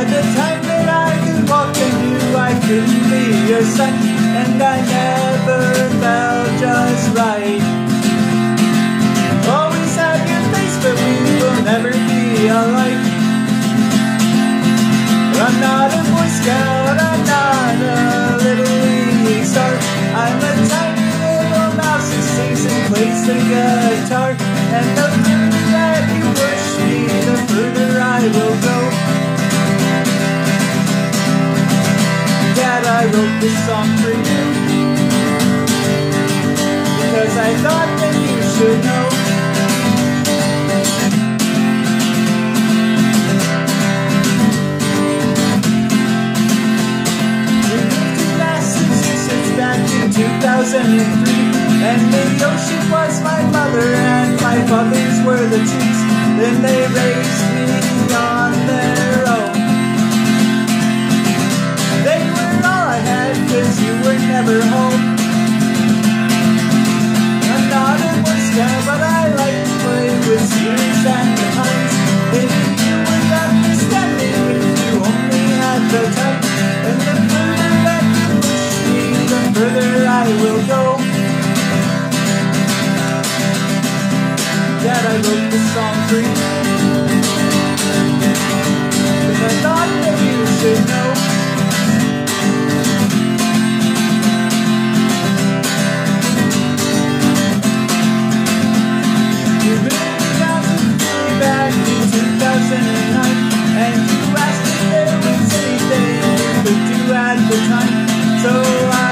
By the time that I could walk and knew I couldn't be your son, and I never felt just right. Always had your face, but we will never be alike. I'm not a Boy Scout, I'm not a Little League star. I'm a tiny little mouse who sings and plays the guitar, and the I wrote this song for you. Because I thought that you should know. back in 2003 And the ocean was my mother and my brothers were the trees Then they raised me never home. I'm not a Scout but I like to play with cedars and the pines If you would understand me if you only had the time And the further that you push me the further I will go. Dad, I wrote this song for you. Cause I thought that you should know at the time. So I